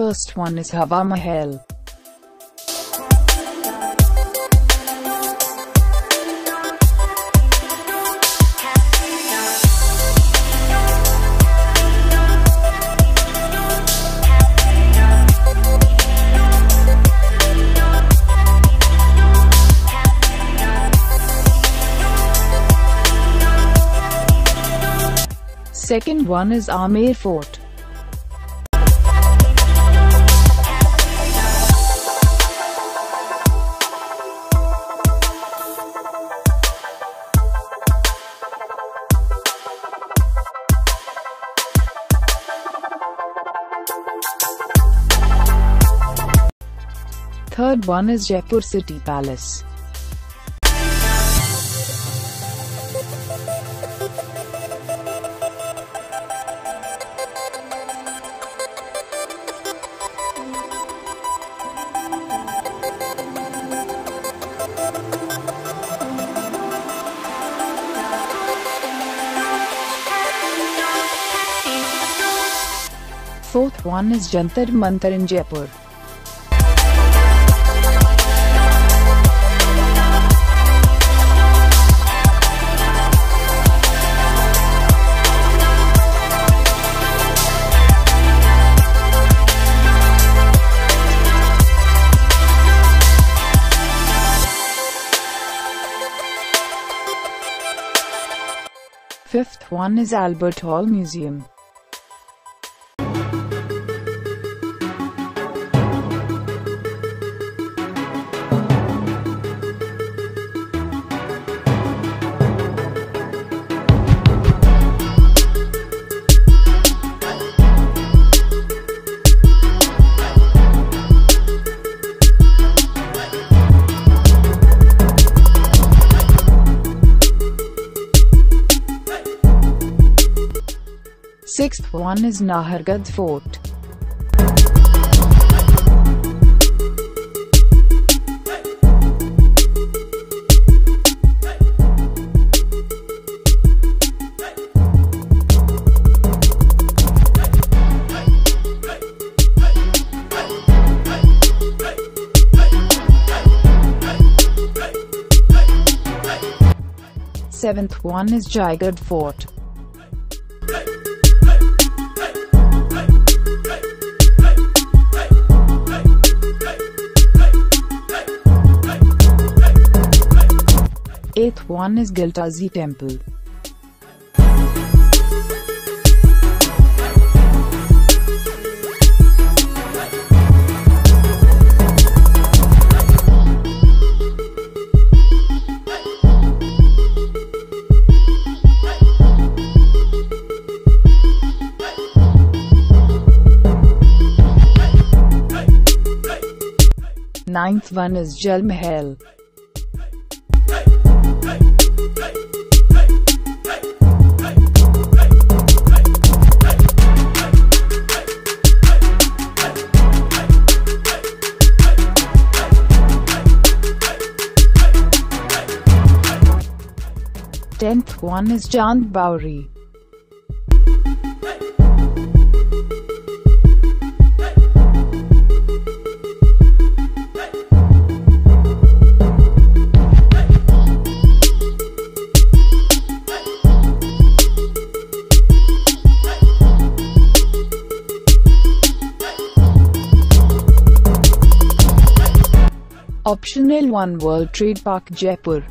First one is Hawa Mahal. Second one is Amer Fort. Third one is Jaipur City Palace. Fourth one is Jantar Mantar in Jaipur. Fifth one is Albert Hall Museum. Sixth one is Nahargarh Fort. Seventh one is Jaigarh Fort. Eighth one is Galtaji Temple. Ninth one is Jal Mahal. Tenth one is Chand Baori. Optional One World Trade Park Jaipur